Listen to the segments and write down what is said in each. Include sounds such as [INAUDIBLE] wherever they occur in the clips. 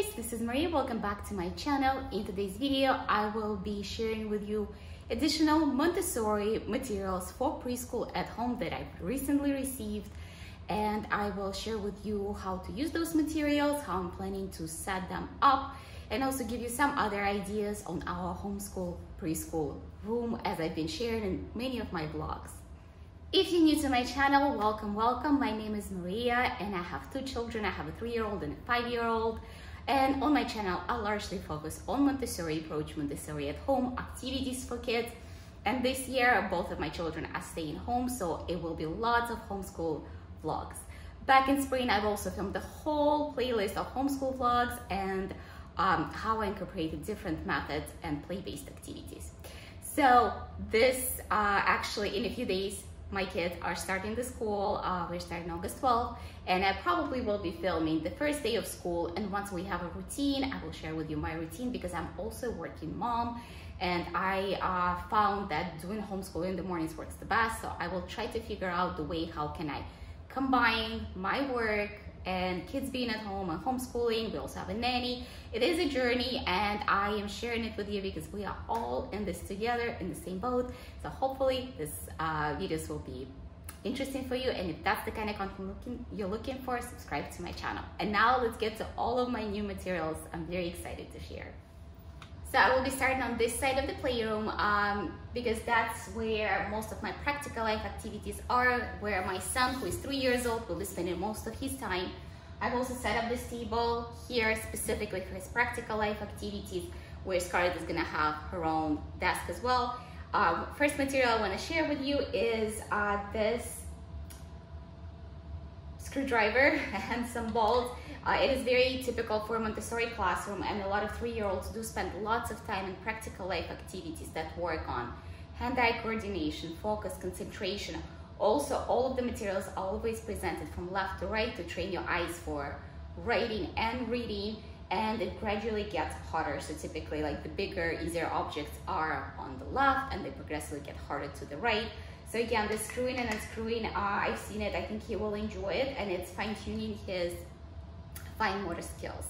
guys, this is Mariya. Welcome back to my channel. In today's video, I will be sharing with you additional Montessori materials for preschool at home that I've recently received. And I will share with you how to use those materials, how I'm planning to set them up, and also give you some other ideas on our homeschool preschool room as I've been sharing in many of my vlogs. If you're new to my channel, welcome, welcome. My name is Mariya and I have two children. I have a three-year-old and a five-year-old. And on my channel, I largely focus on Montessori approach, Montessori at home, activities for kids. And this year, both of my children are staying home, so it will be lots of homeschool vlogs. Back in spring, I've also filmed the whole playlist of homeschool vlogs and um, how I incorporated different methods and play-based activities. So this uh, actually in a few days, my kids are starting the school. Uh, we're starting August 12th, and I probably will be filming the first day of school. And once we have a routine, I will share with you my routine because I'm also working mom. And I uh, found that doing homeschooling in the mornings works the best. So I will try to figure out the way how can I combine my work and kids being at home and homeschooling. We also have a nanny. It is a journey and I am sharing it with you because we are all in this together in the same boat. So hopefully this uh, videos will be interesting for you and if that's the kind of content looking, you're looking for, subscribe to my channel. And now let's get to all of my new materials I'm very excited to share. So I will be starting on this side of the playroom um, because that's where most of my practical life activities are, where my son, who is three years old, will be spending most of his time. I've also set up this table here specifically for his practical life activities, where Scarlett is gonna have her own desk as well. Uh, first material I wanna share with you is uh, this screwdriver [LAUGHS] and some bolts. Uh, it is very typical for Montessori classroom and a lot of three-year-olds do spend lots of time in practical life activities that work on hand-eye coordination, focus, concentration. Also, all of the materials are always presented from left to right to train your eyes for writing and reading and it gradually gets harder. So typically like the bigger, easier objects are on the left and they progressively get harder to the right. So again, the screwing and unscrewing, uh, I've seen it, I think he will enjoy it and it's fine tuning his fine motor skills.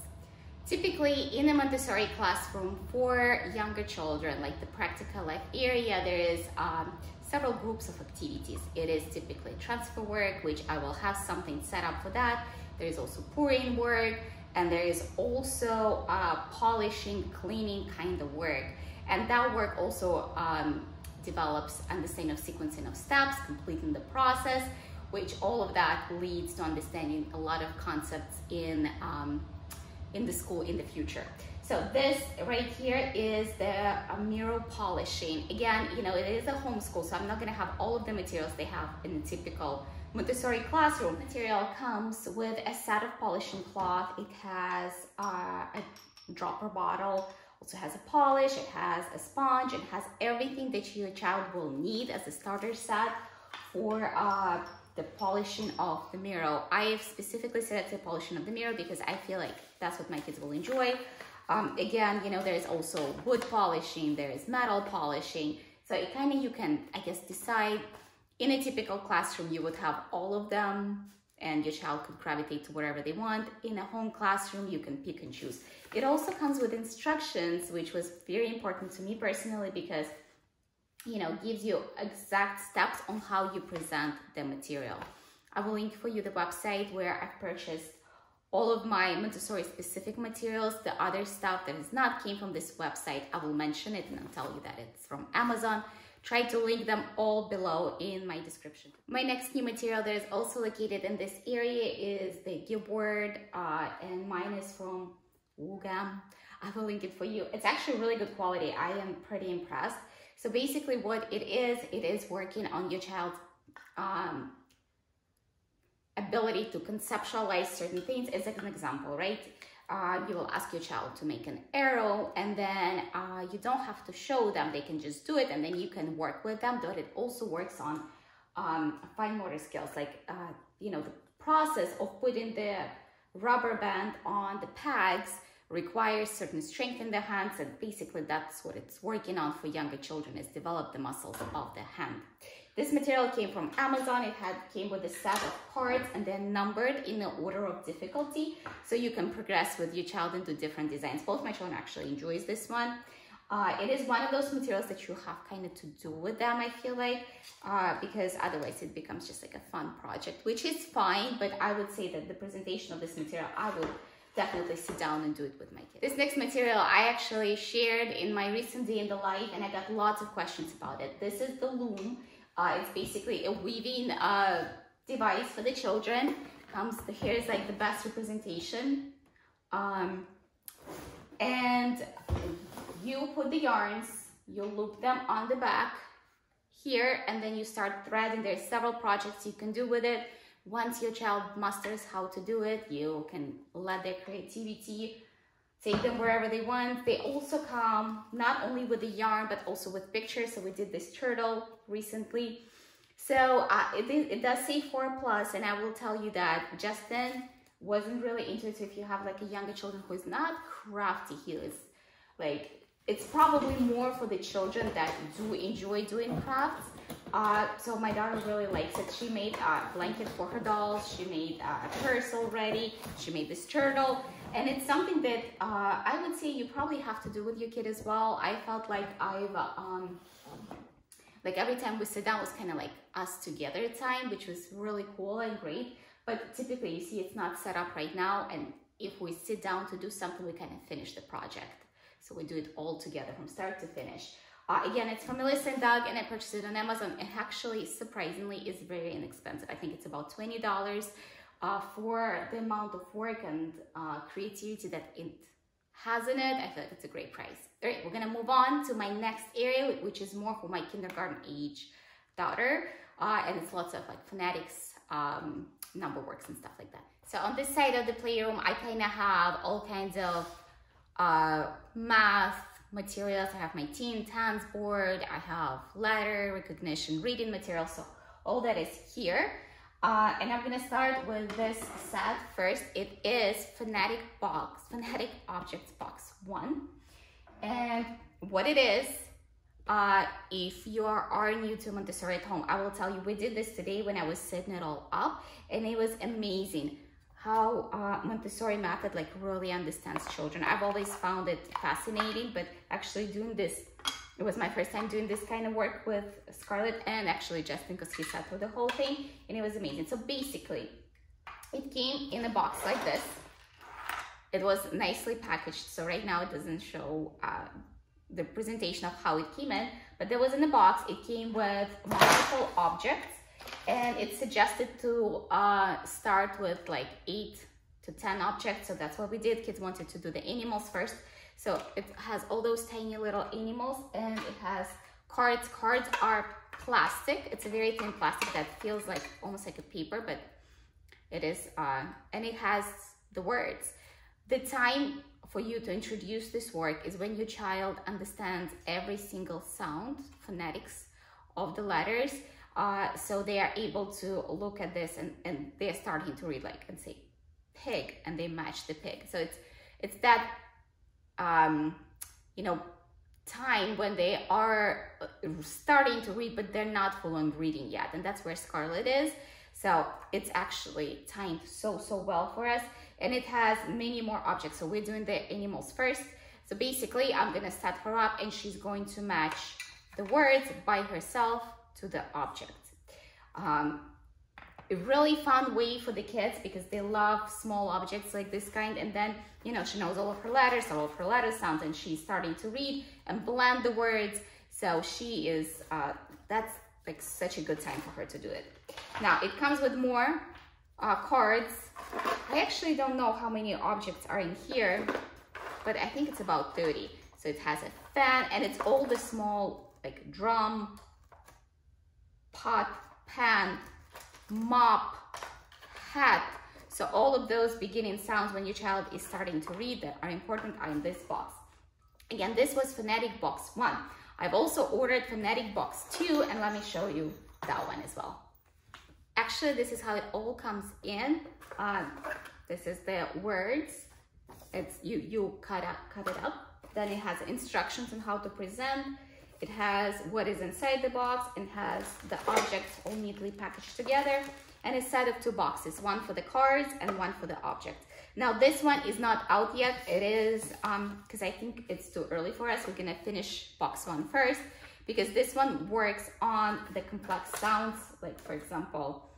Typically in a Montessori classroom for younger children, like the practical life area, there is um, several groups of activities. It is typically transfer work, which I will have something set up for that. There is also pouring work, and there is also uh, polishing, cleaning kind of work. And that work also um, develops understanding of sequencing of steps, completing the process, which all of that leads to understanding a lot of concepts in, um, in the school in the future. So this right here is the uh, mirror polishing. Again, you know, it is a homeschool, so I'm not gonna have all of the materials they have in a typical Montessori classroom. Material comes with a set of polishing cloth. It has uh, a dropper bottle, also has a polish, it has a sponge, it has everything that your child will need as a starter set for uh, the polishing of the mirror. I have specifically selected polishing of the mirror because I feel like that's what my kids will enjoy. Um, again, you know, there is also wood polishing, there is metal polishing. So it kind of, you can, I guess, decide in a typical classroom, you would have all of them and your child could gravitate to whatever they want. In a home classroom, you can pick and choose. It also comes with instructions, which was very important to me personally because you know, gives you exact steps on how you present the material. I will link for you the website where I've purchased all of my Montessori specific materials. The other stuff that is not came from this website, I will mention it and I'll tell you that it's from Amazon. Try to link them all below in my description. My next new material that is also located in this area is the Geoboard uh, and mine is from Coogam. I will link it for you. It's actually really good quality. I am pretty impressed. So basically what it is, it is working on your child's um, ability to conceptualize certain things. As an example, right? Uh, you will ask your child to make an arrow and then uh, you don't have to show them, they can just do it and then you can work with them, but it also works on um, fine motor skills, like, uh, you know, the process of putting the rubber band on the pegs requires certain strength in the hands and basically that's what it's working on for younger children is develop the muscles of the hand. This material came from Amazon. It had came with a set of cards and then numbered in the order of difficulty. So you can progress with your child into different designs. Both my children actually enjoys this one. Uh, it is one of those materials that you have kind of to do with them, I feel like, uh, because otherwise it becomes just like a fun project, which is fine, but I would say that the presentation of this material, I would definitely sit down and do it with my kids. This next material I actually shared in my recent day in the life and I got lots of questions about it. This is the loom. Uh, it's basically a weaving uh, device for the children. Comes the here's like the best representation. Um, and you put the yarns, you loop them on the back here, and then you start threading. There's several projects you can do with it. Once your child masters how to do it, you can let their creativity take them wherever they want. They also come not only with the yarn, but also with pictures. So we did this turtle recently. So uh, it, it does say four plus, and I will tell you that Justin wasn't really into it. So if you have like a younger children who is not crafty, he is like it's probably more for the children that do enjoy doing crafts. Uh, so my daughter really likes it. She made a blanket for her dolls. She made a purse already. She made this turtle. And it's something that uh, I would say you probably have to do with your kid as well. I felt like I've, um, like every time we sit down it was kind of like us together time, which was really cool and great. But typically you see it's not set up right now. And if we sit down to do something, we kind of finish the project. So we do it all together from start to finish. Uh, again, it's from Melissa and Doug and I purchased it on Amazon. It actually, surprisingly, is very inexpensive. I think it's about $20 uh, for the amount of work and uh, creativity that it has in it. I feel like it's a great price. All right, we're gonna move on to my next area, which is more for my kindergarten age daughter. Uh, and it's lots of like phonetics, um, number works and stuff like that. So on this side of the playroom, I kind of have all kinds of uh, math materials. I have my teen tans board. I have letter recognition, reading material. So all that is here. Uh, and I'm gonna start with this set first. It is Phonetic Box, Phonetic Objects Box 1. And what it is, uh, if you are, are new to Montessori at home, I will tell you, we did this today when I was setting it all up and it was amazing how uh, Montessori method like really understands children. I've always found it fascinating, but actually doing this, it was my first time doing this kind of work with Scarlett and actually Justin because he sat through the whole thing and it was amazing. So basically, it came in a box like this. It was nicely packaged, so right now it doesn't show uh, the presentation of how it came in, but there was in the box, it came with multiple objects and it's suggested to uh, start with like eight to 10 objects. So that's what we did. Kids wanted to do the animals first. So it has all those tiny little animals and it has cards. Cards are plastic. It's a very thin plastic that feels like almost like a paper, but it is, uh, and it has the words. The time for you to introduce this work is when your child understands every single sound, phonetics of the letters. Uh, so they are able to look at this and, and they're starting to read like and say pig and they match the pig. So it's it's that um, you know time when they are uh, starting to read but they're not full on reading yet and that's where Scarlett is. So it's actually timed so so well for us and it has many more objects. So we're doing the animals first. So basically I'm gonna set her up and she's going to match the words by herself to the object. Um, a really fun way for the kids because they love small objects like this kind. And then you know she knows all of her letters all of her letter sounds and she's starting to read and blend the words. So she is uh, that's like such a good time for her to do it. Now it comes with more uh, cards. I actually don't know how many objects are in here but I think it's about 30 so it has a fan and it's all the small like drum pot, pan, mop, hat. So all of those beginning sounds when your child is starting to read that are important are in this box. Again, this was phonetic box one. I've also ordered phonetic box two and let me show you that one as well. Actually, this is how it all comes in. Uh, this is the words. It's you you cut up cut it up. Then it has instructions on how to present it has what is inside the box and has the objects all neatly packaged together and a set of two boxes, one for the cards and one for the objects. Now this one is not out yet. It is, because um, I think it's too early for us. We're gonna finish box one first because this one works on the complex sounds, like for example,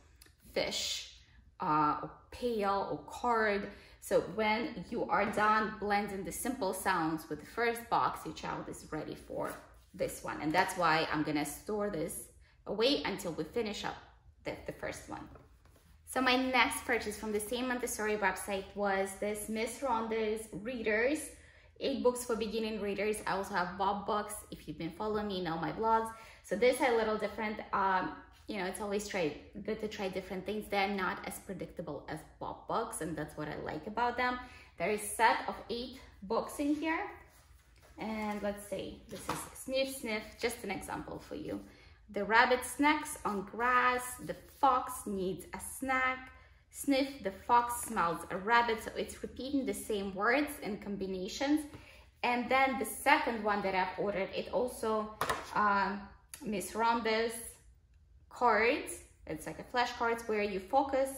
fish, uh, or pail, or card. So when you are done blending the simple sounds with the first box, your child is ready for this one. And that's why I'm gonna store this away until we finish up the, the first one. So my next purchase from the same Montessori website was this Miss Rhonda's Readers, eight books for beginning readers. I also have Bob books. If you've been following me, know my blogs. So this is a little different. Um, you know, it's always try good to try different things. They're not as predictable as Bob books, and that's what I like about them. There is set of eight books in here. And let's say this is Sniff Sniff, just an example for you. The rabbit snacks on grass, the fox needs a snack. Sniff, the fox smells a rabbit. So it's repeating the same words and combinations. And then the second one that I've ordered, it also um, Miss Rhonda's cards. It's like a flashcards where you focus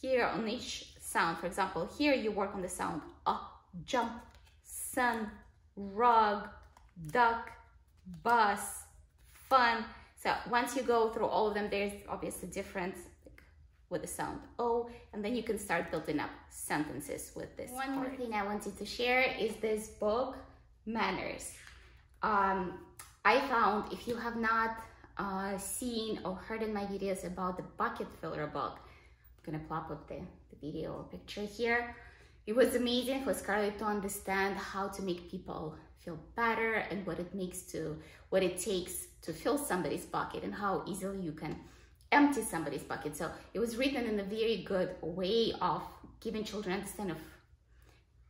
here on each sound. For example, here you work on the sound uh, jump, sun, rug, duck, bus, fun. So once you go through all of them, there's obviously difference with the sound O, and then you can start building up sentences with this. One more thing I wanted to share is this book, Manners. Um, I found if you have not uh, seen or heard in my videos about the bucket filler book, I'm gonna plop up the, the video or picture here. It was amazing for Scarlett to understand how to make people feel better and what it makes to what it takes to fill somebody's bucket and how easily you can empty somebody's bucket. So it was written in a very good way of giving children understand of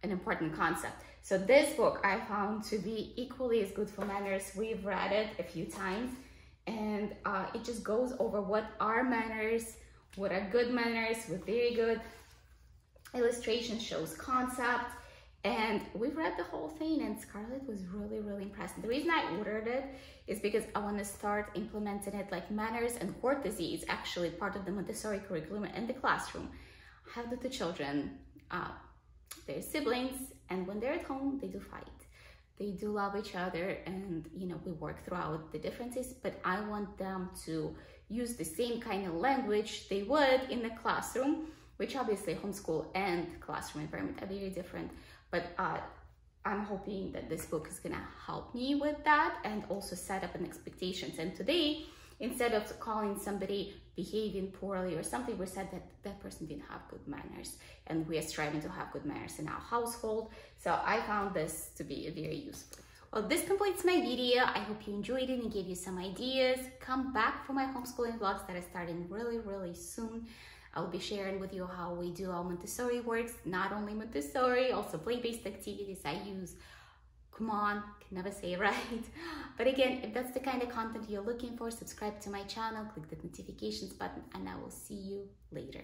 an important concept. So this book I found to be equally as good for manners. We've read it a few times and uh, it just goes over what are manners, what are good manners with very good illustration shows concept and we read the whole thing and Scarlett was really, really impressed. The reason I ordered it is because I want to start implementing it like manners and courtesy is actually part of the Montessori curriculum in the classroom. I have the two children, uh, they're siblings, and when they're at home, they do fight. They do love each other and, you know, we work throughout the differences, but I want them to use the same kind of language they would in the classroom, which obviously homeschool and classroom environment are very different but uh, I'm hoping that this book is gonna help me with that and also set up an expectations. And today, instead of calling somebody behaving poorly or something, we said that that person didn't have good manners and we are striving to have good manners in our household. So I found this to be very useful. Well, this completes my video. I hope you enjoyed it and gave you some ideas. Come back for my homeschooling vlogs that are starting really, really soon. I'll be sharing with you how we do our Montessori works, not only Montessori, also play-based activities I use. Come on, can never say it [LAUGHS] right. But again, if that's the kind of content you're looking for, subscribe to my channel, click the notifications button, and I will see you later.